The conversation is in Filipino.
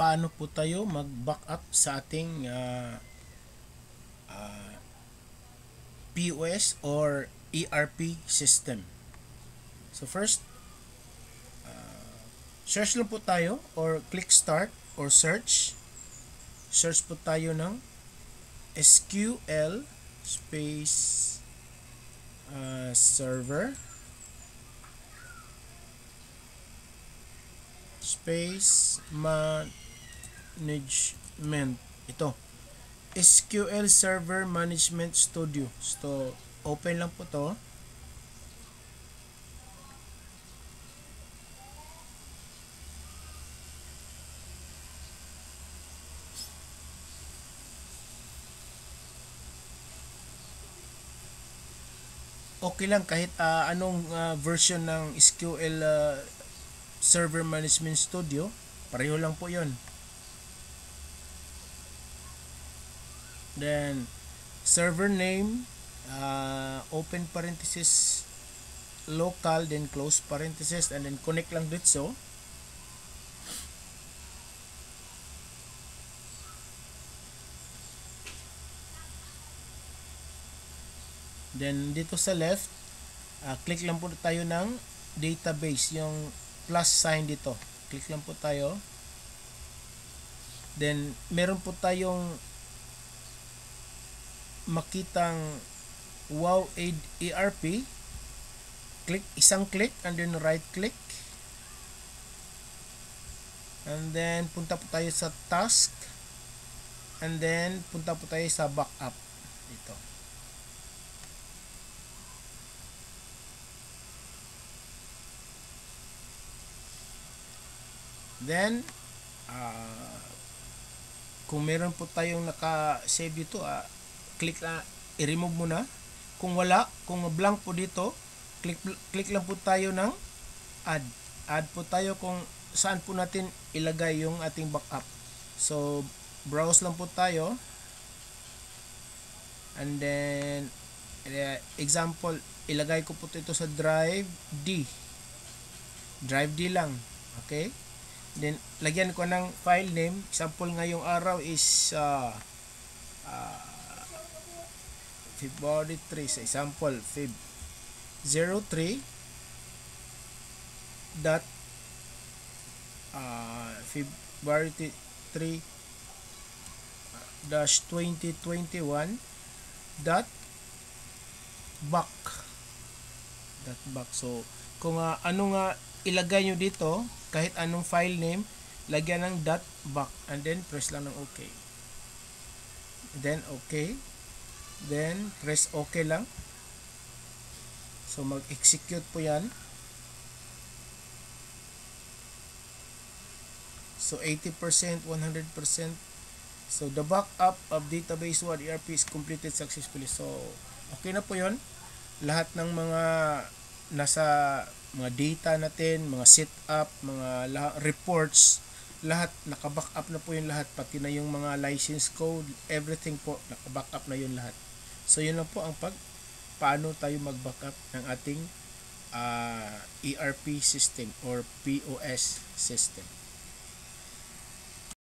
paano po tayo mag-backup sa ating uh, uh, POS or ERP system. So first, uh, search lang po tayo or click start or search. Search po tayo ng SQL space uh, server space management. Ito. SQL Server Management Studio. So open lang po to. Okay lang kahit uh, anong uh, version ng SQL uh, Server Management Studio. Pareho lang po yon then server name uh, open parenthesis local then close parenthesis and then connect lang dito Then dito sa left, uh, click lang po tayo ng database, yung plus sign dito. Click lang po tayo. Then meron po tayong makitang Wow ERP. Click isang click and then right click. And then punta po tayo sa task. And then punta po tayo sa backup dito. Then, uh, kung meron po tayong naka-save dito, uh, click na, i-remove mo na. Kung wala, kung blank po dito, click, click lang po tayo ng add. Add po tayo kung saan po natin ilagay yung ating backup. So, browse lang po tayo. And then, uh, example, ilagay ko po ito sa drive D. Drive D lang. Okay? Then, lagyan ko ng file name. Example ngayong araw is uh, uh, February 3. Sa example, Feb 03 dot uh, February 3 dash 2021 dot back. Dot back. So kung uh, ano nga ilagay nyo dito kahit anong file name lagyan ng dot back and then press lang ng OK then OK then press OK lang. So mag execute po yan. So 80% 100% so the backup of database 1 ERP is completed successfully. So okay na po yon lahat ng mga nasa mga data natin, mga setup, mga reports, lahat naka-backup na po yung lahat. Pati na yung mga license code, everything po naka-backup na yun lahat. So yun lang po ang pag paano tayo mag-backup ng ating uh, ah, ERP system or POS system.